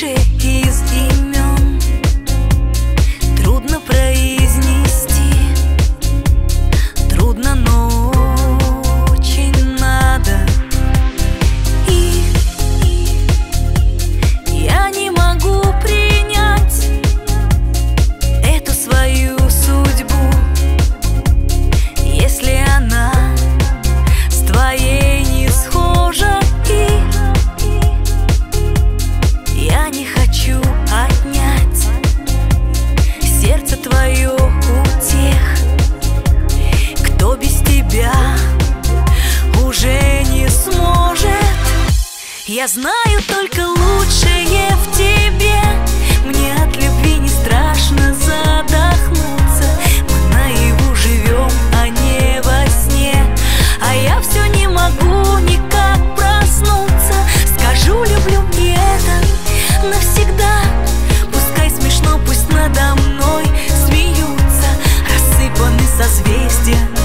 лучше тебя уже не сможет. Я знаю только лучшее в тебе. Мне от любви не страшно задохнуться. Мы наяву живем, а не во сне. А я все не могу никак проснуться. Скажу, люблю мне это навсегда. Пускай смешно, пусть надо мной смеются. Рассыпаны созвездия.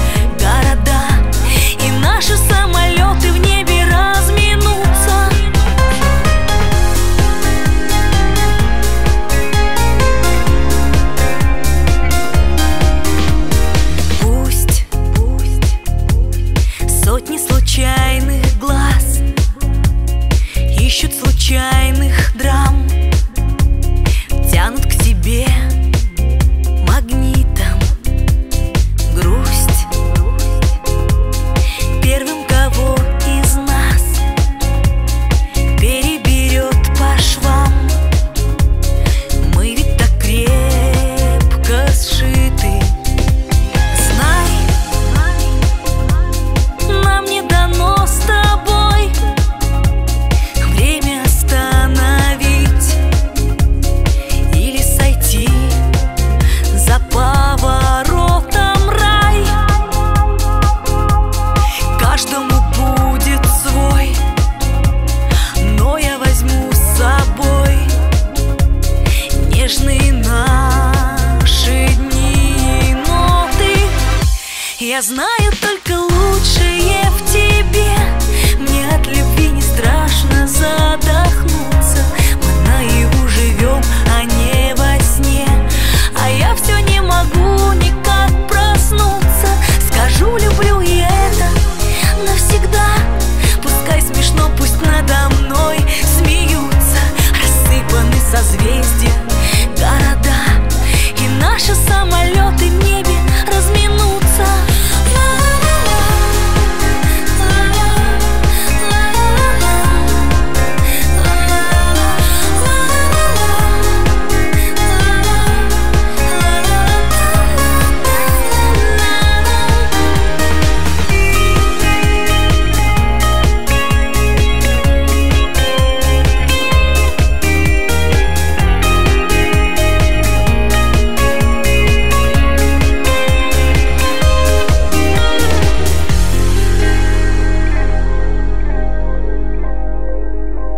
Я знаю